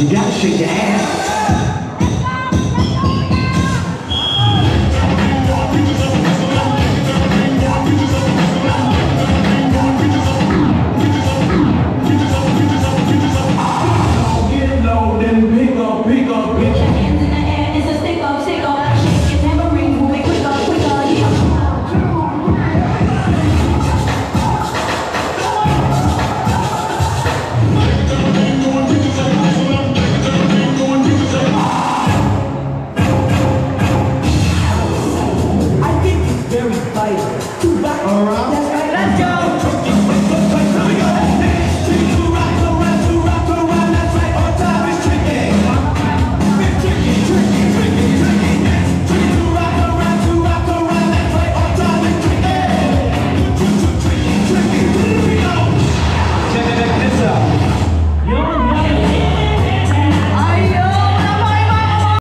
You gotta shake your ass.